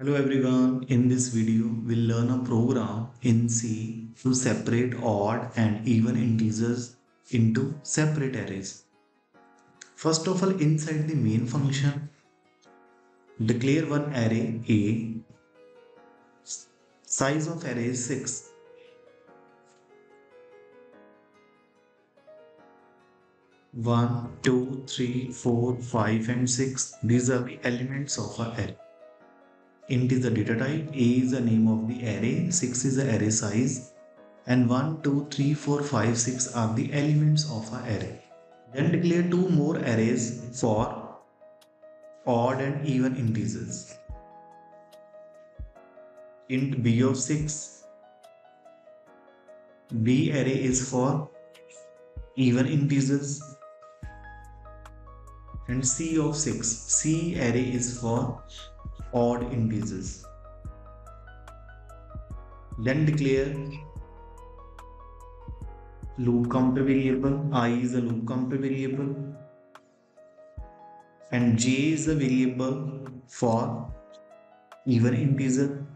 Hello everyone, in this video we'll learn a program in C to separate odd and even integers into separate arrays. First of all, inside the main function, declare one array A, size of array is 6. One, two, three, four, five, and six. These are the elements of a array int is the data type, a is the name of the array, 6 is the array size, and 1, 2, 3, 4, 5, 6 are the elements of an array. Then declare two more arrays for odd and even integers. Int b of 6, b array is for even integers and c of 6, c array is for odd integers. Then declare loop counter variable, i is a loop counter variable. And j is a variable for even integer.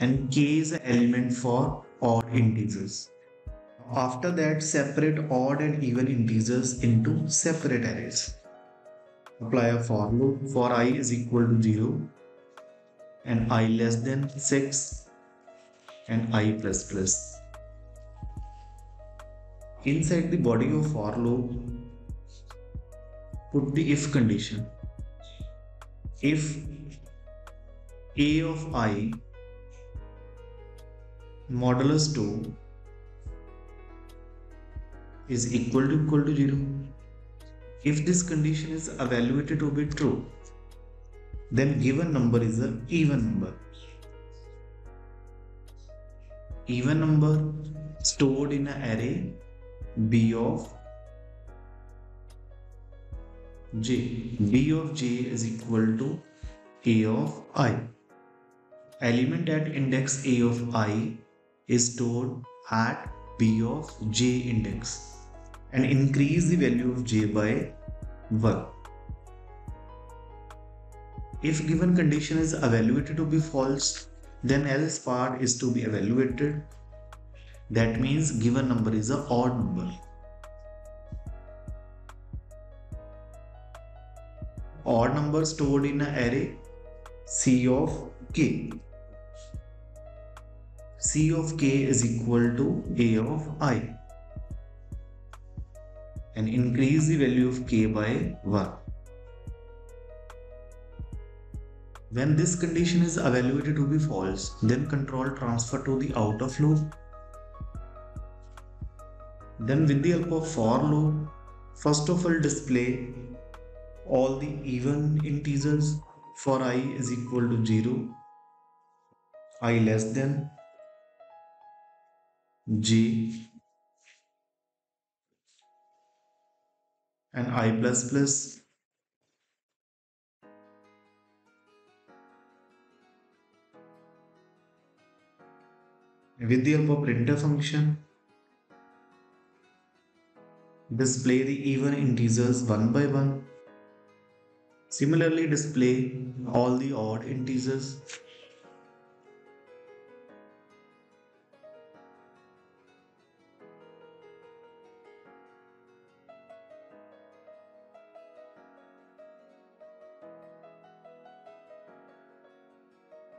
And k is an element for odd integers. After that separate odd and even integers into separate arrays apply a for loop for i is equal to 0 and i less than 6 and i plus plus. Inside the body of for loop, put the if condition. If a of i modulus 2 is equal to equal to 0 if this condition is evaluated to be true, then given number is an even number. Even number stored in an array B of j. B of j is equal to A of i. Element at index A of i is stored at B of j index and increase the value of j by 1. If given condition is evaluated to be false, then else part is to be evaluated. That means given number is a odd number. Odd number stored in an array C of k. C of k is equal to A of i and increase the value of k by 1. When this condition is evaluated to be false, then control transfer to the outer loop. Then with the help of for loop, first of all display all the even integers for i is equal to 0, i less than j and i++. With the help of printf function, display the even integers one by one. Similarly, display all the odd integers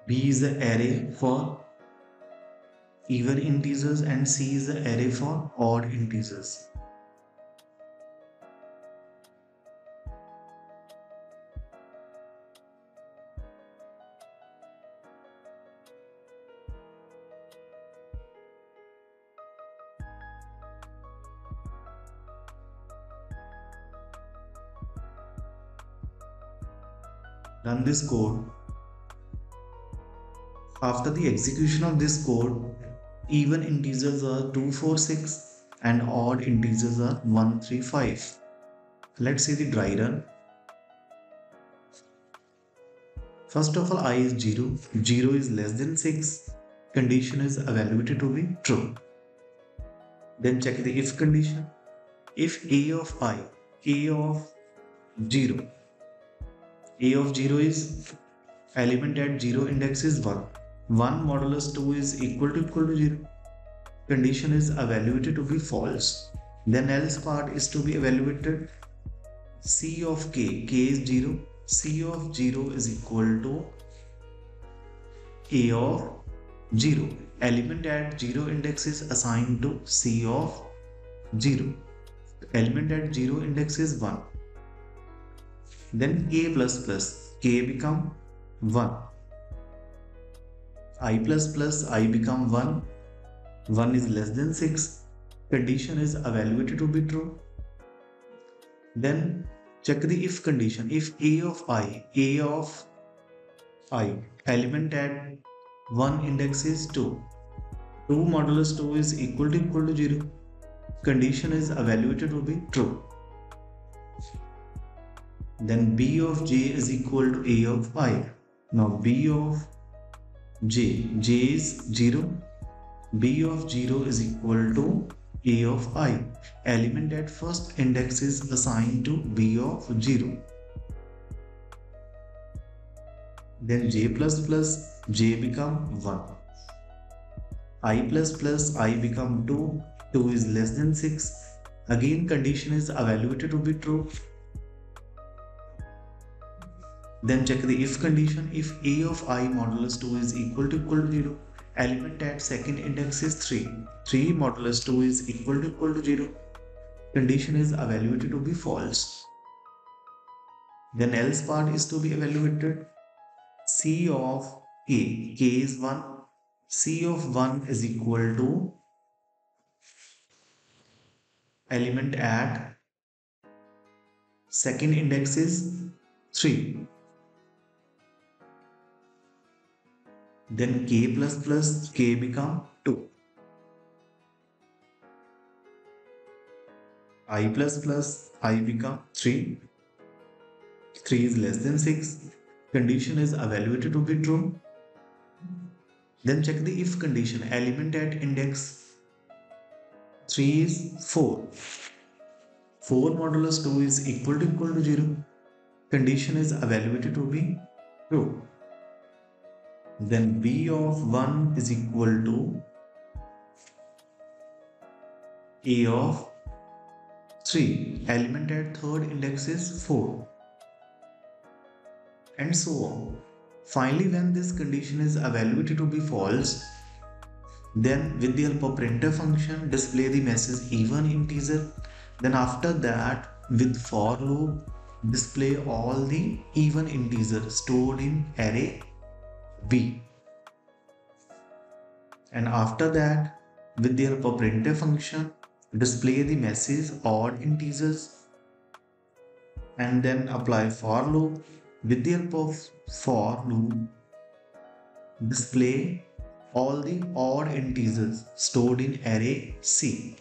B is the array for even integers and C is the array for odd integers. Run this code after the execution of this code, even integers are 246 and odd integers are 135. Let's see the dry run. First of all, i is 0, 0 is less than 6, condition is evaluated to be true. Then check the if condition. If a of i, a of 0, a of 0 is element at 0 index is 1 1 modulus 2 is equal to equal to 0 condition is evaluated to be false. Then else part is to be evaluated. C of k k is 0 c of 0 is equal to a of 0 element at 0 index is assigned to c of 0 element at 0 index is 1 then k plus plus. K become 1 i plus plus i become 1 1 is less than 6 condition is evaluated to be true. Then check the if condition. If a of i a of i element at 1 index is 2 2 modulus 2 is equal to equal to 0 condition is evaluated to be true. Then b of j is equal to a of i. Now b of j j is 0 b of 0 is equal to a of i. Element at first index is assigned to b of 0 then j plus plus j become 1 i plus plus i become 2 2 is less than 6 again condition is evaluated to be true then check the if condition if a of i modulus 2 is equal to equal to 0 element at second index is 3 3 modulus 2 is equal to equal to 0 condition is evaluated to be false. Then else part is to be evaluated. C of k k is 1 c of 1 is equal to element at second index is 3 then k plus plus k become 2 i plus plus i become 3 3 is less than 6 condition is evaluated to be true then check the if condition element at index 3 is 4. 4 modulus 2 is equal to equal to 0. Condition is evaluated to be true. Then b of 1 is equal to a of 3. Element at third index is 4. And so on. Finally, when this condition is evaluated to be false, then with the help of printf function display the message even integer then after that with for loop display all the even integers stored in array b and after that with the help of printf function display the message odd integers and then apply for loop with the help of for loop display all the odd integers stored in array C.